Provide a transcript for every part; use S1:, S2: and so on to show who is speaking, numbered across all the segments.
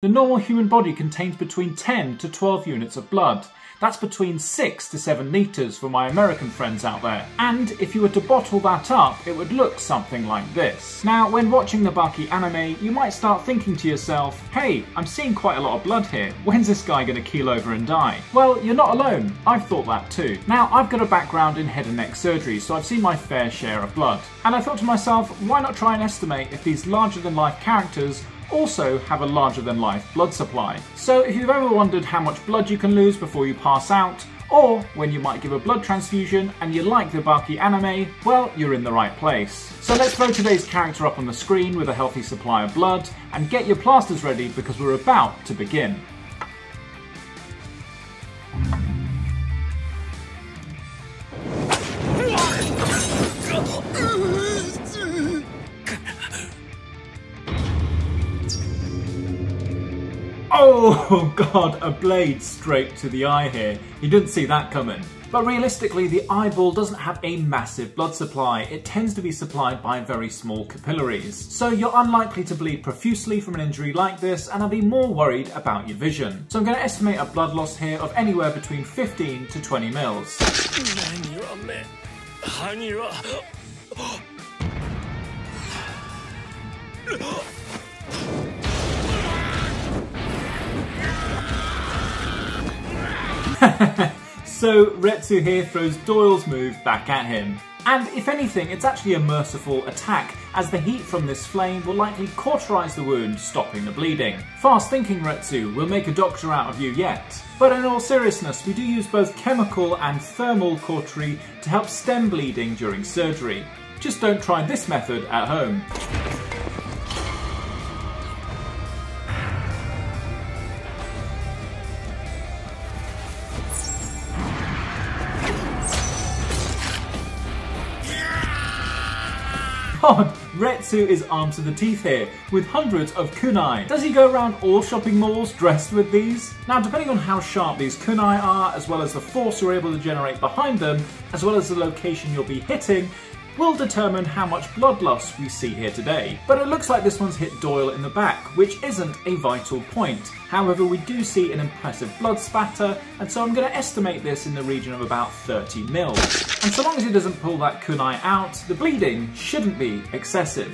S1: The normal human body contains between 10 to 12 units of blood. That's between 6 to 7 litres for my American friends out there. And if you were to bottle that up, it would look something like this. Now, when watching the Baki anime, you might start thinking to yourself, hey, I'm seeing quite a lot of blood here. When's this guy to keel over and die? Well, you're not alone. I've thought that too. Now, I've got a background in head and neck surgery, so I've seen my fair share of blood. And I thought to myself, why not try and estimate if these larger than life characters also have a larger than life blood supply. So if you've ever wondered how much blood you can lose before you pass out, or when you might give a blood transfusion and you like the Baki anime, well, you're in the right place. So let's throw today's character up on the screen with a healthy supply of blood and get your plasters ready because we're about to begin. Oh god, a blade straight to the eye here. You didn't see that coming. But realistically, the eyeball doesn't have a massive blood supply. It tends to be supplied by very small capillaries. So you're unlikely to bleed profusely from an injury like this and I'll be more worried about your vision. So I'm going to estimate a blood loss here of anywhere between 15 to 20 mils. so Retsu here throws Doyle's move back at him. And if anything, it's actually a merciful attack, as the heat from this flame will likely cauterize the wound, stopping the bleeding. Fast thinking, Retsu, we'll make a doctor out of you yet. But in all seriousness, we do use both chemical and thermal cautery to help stem bleeding during surgery. Just don't try this method at home. God, Retsu is armed to the teeth here, with hundreds of kunai. Does he go around all shopping malls dressed with these? Now, depending on how sharp these kunai are, as well as the force you're able to generate behind them, as well as the location you'll be hitting, will determine how much blood loss we see here today. But it looks like this one's hit Doyle in the back, which isn't a vital point. However, we do see an impressive blood spatter, and so I'm going to estimate this in the region of about 30 mils. And so long as he doesn't pull that kunai out, the bleeding shouldn't be excessive.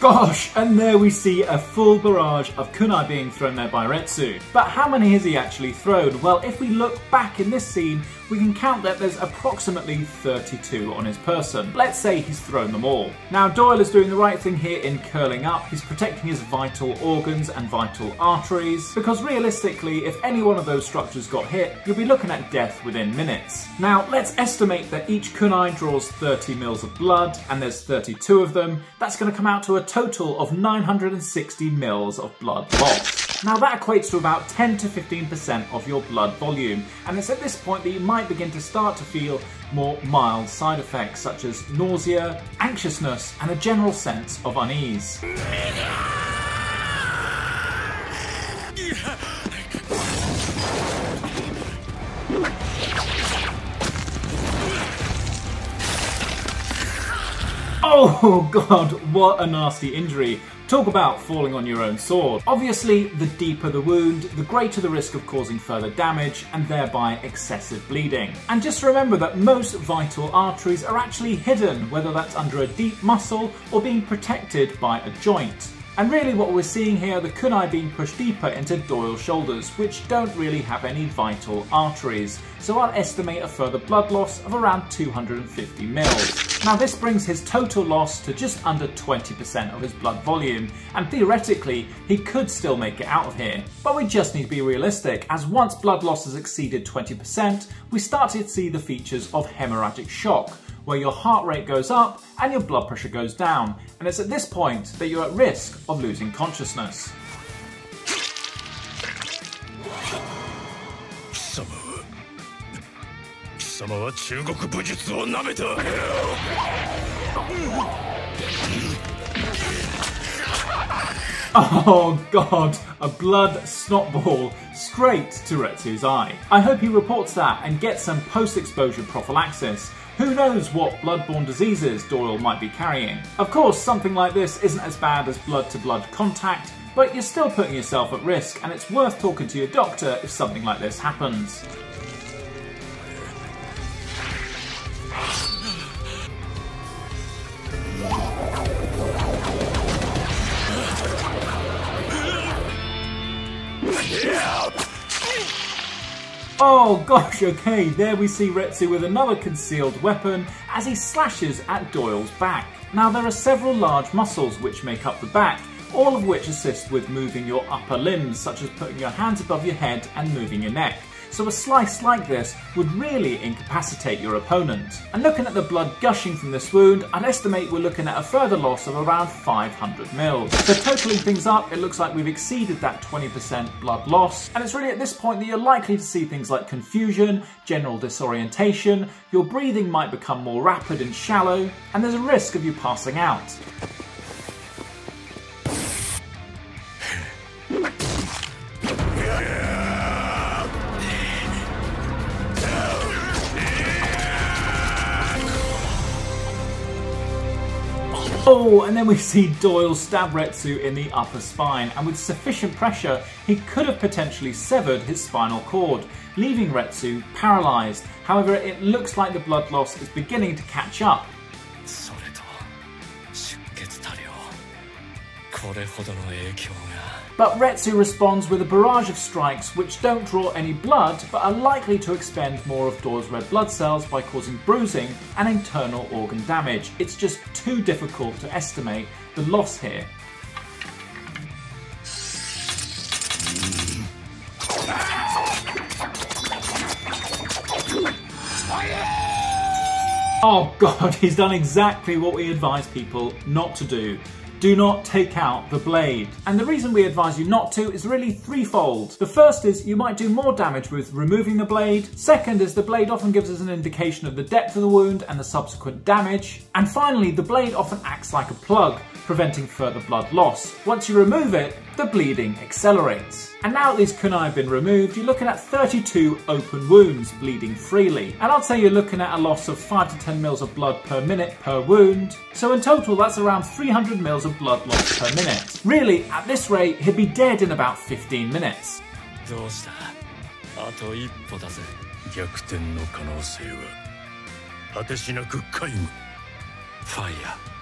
S1: Gosh, and there we see a full barrage of kunai being thrown there by Retsu. But how many has he actually thrown? Well, if we look back in this scene, we can count that there's approximately 32 on his person. Let's say he's thrown them all. Now Doyle is doing the right thing here in curling up. He's protecting his vital organs and vital arteries because realistically, if any one of those structures got hit, you'll be looking at death within minutes. Now let's estimate that each kunai draws 30 mils of blood and there's 32 of them. That's going to come out to a total of 960 mils of blood lost. Now that equates to about 10 to 15% of your blood volume, and it's at this point that you might begin to start to feel more mild side effects such as nausea, anxiousness, and a general sense of unease. Oh god, what a nasty injury. Talk about falling on your own sword. Obviously, the deeper the wound, the greater the risk of causing further damage and thereby excessive bleeding. And just remember that most vital arteries are actually hidden, whether that's under a deep muscle or being protected by a joint. And really what we're seeing here, the kunai being pushed deeper into Doyle's shoulders, which don't really have any vital arteries. So I'll estimate a further blood loss of around 250 mils. Now this brings his total loss to just under 20% of his blood volume, and theoretically, he could still make it out of here. But we just need to be realistic, as once blood loss has exceeded 20%, we start to see the features of hemorrhagic shock, where your heart rate goes up and your blood pressure goes down. And it's at this point that you're at risk of losing consciousness. Oh god, a blood snot ball straight to Retsu's eye. I hope he reports that and gets some post-exposure prophylaxis. Who knows what bloodborne diseases Doyle might be carrying? Of course, something like this isn't as bad as blood-to-blood -blood contact, but you're still putting yourself at risk and it's worth talking to your doctor if something like this happens. Oh gosh, okay, there we see Retsu with another concealed weapon as he slashes at Doyle's back. Now there are several large muscles which make up the back, all of which assist with moving your upper limbs, such as putting your hands above your head and moving your neck so a slice like this would really incapacitate your opponent. And looking at the blood gushing from this wound, I'd estimate we're looking at a further loss of around 500 mils. So totaling things up, it looks like we've exceeded that 20% blood loss, and it's really at this point that you're likely to see things like confusion, general disorientation, your breathing might become more rapid and shallow, and there's a risk of you passing out. Oh, and then we see Doyle stab Retsu in the upper spine, and with sufficient pressure, he could have potentially severed his spinal cord, leaving Retsu paralysed. However, it looks like the blood loss is beginning to catch up. But Retsu responds with a barrage of strikes which don't draw any blood but are likely to expend more of Doyle's red blood cells by causing bruising and internal organ damage. It's just too difficult to estimate the loss here. Oh god, he's done exactly what we advise people not to do do not take out the blade. And the reason we advise you not to is really threefold. The first is you might do more damage with removing the blade. Second is the blade often gives us an indication of the depth of the wound and the subsequent damage. And finally, the blade often acts like a plug, preventing further blood loss. Once you remove it, the bleeding accelerates. And now that these kunai have been removed, you're looking at 32 open wounds bleeding freely. And I'd say you're looking at a loss of 5 to 10 mils of blood per minute per wound. So in total, that's around 300 mils of blood loss per minute. Really, at this rate, he'd be dead in about 15 minutes. あと一歩だぜ逆転の可能性は果てしなく皆無ファイヤー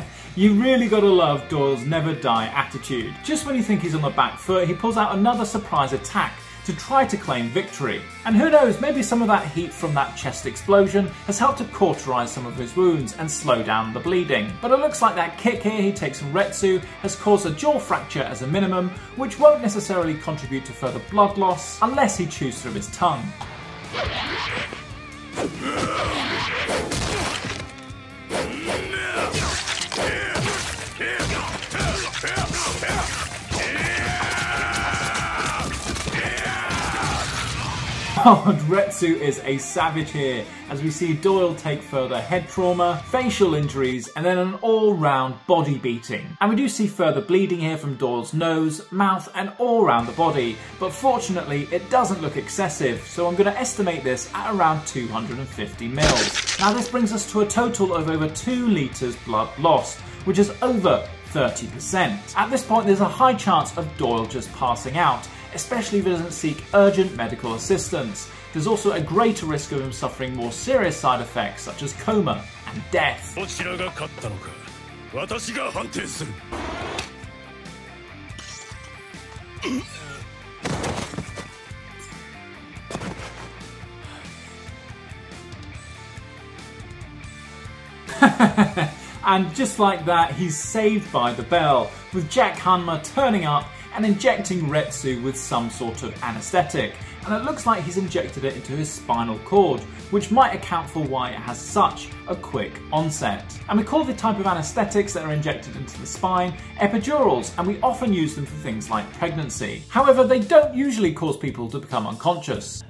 S1: You really gotta love Doyle's never die attitude. Just when you think he's on the back foot, he pulls out another surprise attack to try to claim victory. And who knows, maybe some of that heat from that chest explosion has helped to cauterize some of his wounds and slow down the bleeding. But it looks like that kick here he takes from Retsu has caused a jaw fracture as a minimum, which won't necessarily contribute to further blood loss unless he chews through his tongue you. God, Retsu is a savage here as we see Doyle take further head trauma, facial injuries, and then an all-round body beating. And we do see further bleeding here from Doyle's nose, mouth, and all around the body, but fortunately it doesn't look excessive, so I'm going to estimate this at around 250 mils. Now this brings us to a total of over 2 litres blood lost, which is over 30%. At this point there's a high chance of Doyle just passing out, especially if he doesn't seek urgent medical assistance. There's also a greater risk of him suffering more serious side effects such as coma and death. and just like that, he's saved by the bell, with Jack Hanma turning up and injecting Retsu with some sort of anaesthetic. And it looks like he's injected it into his spinal cord, which might account for why it has such a quick onset. And we call the type of anaesthetics that are injected into the spine epidurals, and we often use them for things like pregnancy. However, they don't usually cause people to become unconscious.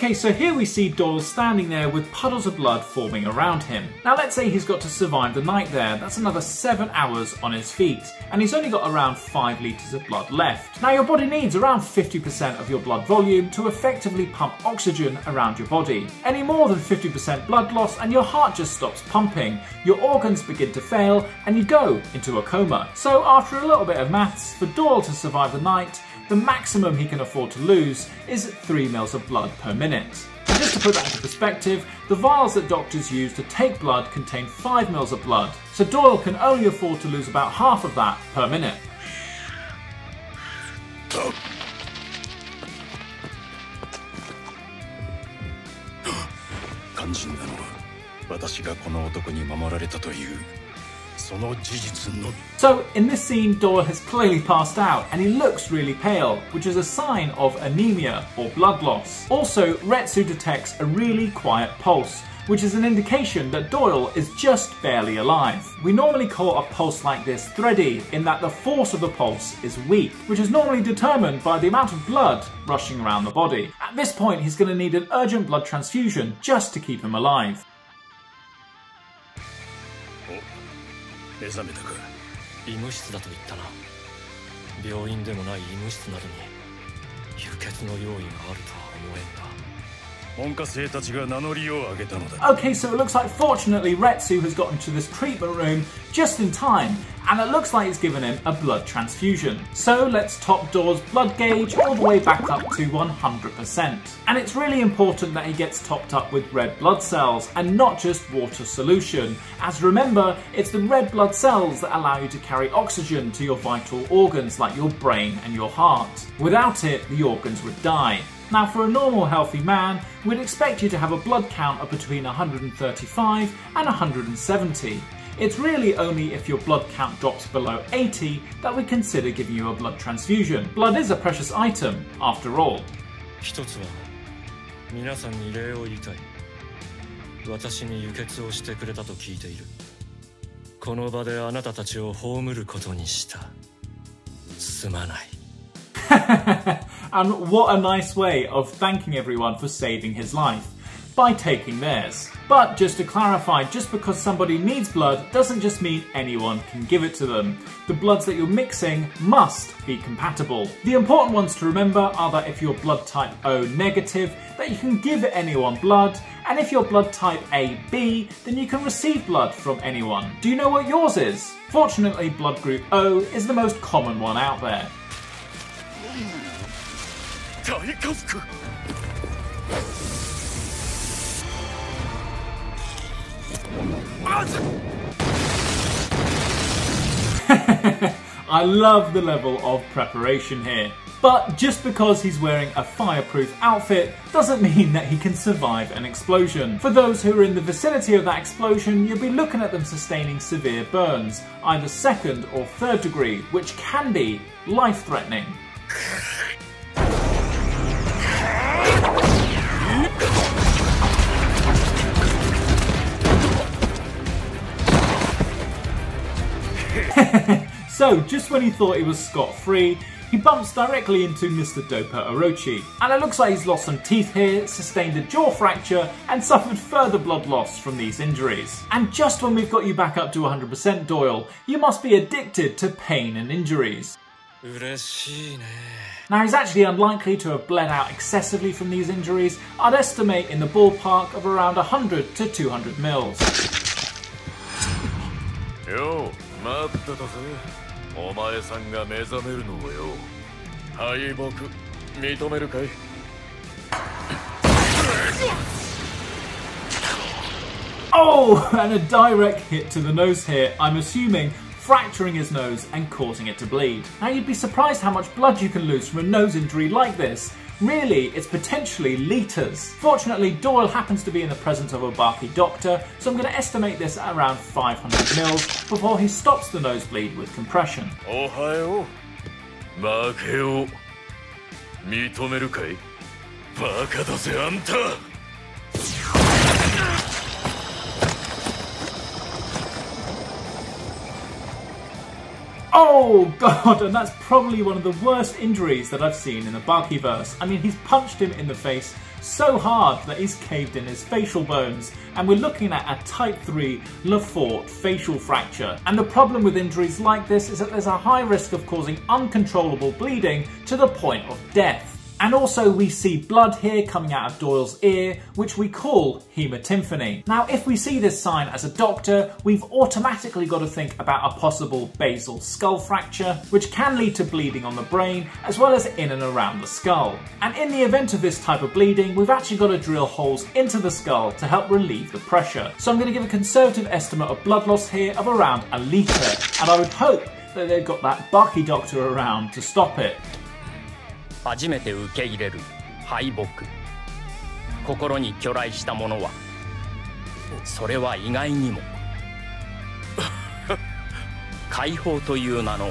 S1: Okay, so here we see Doyle standing there with puddles of blood forming around him. Now let's say he's got to survive the night there, that's another 7 hours on his feet, and he's only got around 5 litres of blood left. Now your body needs around 50% of your blood volume to effectively pump oxygen around your body. Any more than 50% blood loss and your heart just stops pumping, your organs begin to fail, and you go into a coma. So after a little bit of maths, for Doyle to survive the night, the maximum he can afford to lose is 3 mils of blood per minute. And just to put that into perspective, the vials that doctors use to take blood contain 5 mils of blood, so Doyle can only afford to lose about half of that per minute. So, in this scene, Doyle has clearly passed out and he looks really pale, which is a sign of anemia or blood loss. Also, Retsu detects a really quiet pulse, which is an indication that Doyle is just barely alive. We normally call a pulse like this thready, in that the force of the pulse is weak, which is normally determined by the amount of blood rushing around the body. At this point, he's going to need an urgent blood transfusion just to keep him alive.
S2: 目覚めたか
S3: 医務室だと言ったな。病院でもない医務室などに輸血の用意があるとは思えんが
S1: Okay, so it looks like fortunately Retsu has gotten to this treatment room just in time, and it looks like it's given him a blood transfusion. So let's top Doyle's blood gauge all the way back up to 100%. And it's really important that he gets topped up with red blood cells and not just water solution, as remember, it's the red blood cells that allow you to carry oxygen to your vital organs like your brain and your heart. Without it, the organs would die. Now for a normal healthy man, we'd expect you to have a blood count of between 135 and 170. It's really only if your blood count drops below 80 that we consider giving you a blood transfusion. Blood is a precious item, after all.
S3: 一つは皆さんに礼を言いたい私に輸血をしてくれたと聞いているこの場であなたたちを葬ることにしたすまない
S1: and what a nice way of thanking everyone for saving his life by taking theirs. But just to clarify, just because somebody needs blood doesn't just mean anyone can give it to them. The bloods that you're mixing must be compatible. The important ones to remember are that if you're blood type O negative, that you can give anyone blood, and if you're blood type AB, then you can receive blood from anyone. Do you know what yours is? Fortunately, blood group O is the most common one out there. I love the level of preparation here. But just because he's wearing a fireproof outfit doesn't mean that he can survive an explosion. For those who are in the vicinity of that explosion, you'll be looking at them sustaining severe burns, either second or third degree, which can be life-threatening. So, just when he thought he was scot-free, he bumps directly into Mr. Doppo Orochi. And it looks like he's lost some teeth here, sustained a jaw fracture, and suffered further blood loss from these injuries. And just when we've got you back up to 100% Doyle, you must be addicted to pain and injuries. Now he's actually unlikely to have bled out excessively from these injuries, I'd estimate in the ballpark of around 100 to 200 mils.
S4: お前さんが目覚めるのをよ敗北認めるかい
S1: Oh, and a direct hit to the nose here. I'm assuming fracturing his nose and causing it to bleed. Now you'd be surprised how much blood you can lose from a nose injury like this, Really, it's potentially litres. Fortunately, Doyle happens to be in the presence of a Baki doctor, so I'm going to estimate this at around 500 mils before he stops the nosebleed with compression. Ohio. 負けを認めるかいバカだぜあんた Oh god, and that's probably one of the worst injuries that I've seen in the Bakiverse. I mean, he's punched him in the face so hard that he's caved in his facial bones, and we're looking at a type 3 Le Fort facial fracture. And the problem with injuries like this is that there's a high risk of causing uncontrollable bleeding to the point of death. And also we see blood here coming out of Doyle's ear, which we call hemotympanum. Now, if we see this sign as a doctor, we've automatically got to think about a possible basal skull fracture, which can lead to bleeding on the brain, as well as in and around the skull. And in the event of this type of bleeding, we've actually got to drill holes into the skull to help relieve the pressure. So I'm going to give a conservative estimate of blood loss here of around a litre, and I would hope that they've got that Baki doctor around to stop it.
S5: 初めて受け入れる敗北心に巨来したものはそれは意外にも解放という名の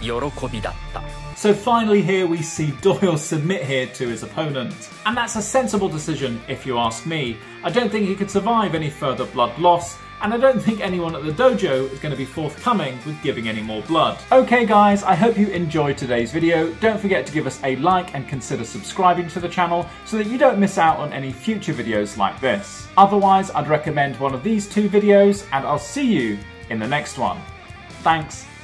S5: 喜びだった
S1: So finally here we see Doyle submit here to his opponent. And that's a sensible decision if you ask me. I don't think he could survive any further blood loss, and I don't think anyone at the dojo is going to be forthcoming with giving any more blood. Okay guys, I hope you enjoyed today's video. Don't forget to give us a like and consider subscribing to the channel so that you don't miss out on any future videos like this. Otherwise, I'd recommend one of these two videos and I'll see you in the next one. Thanks.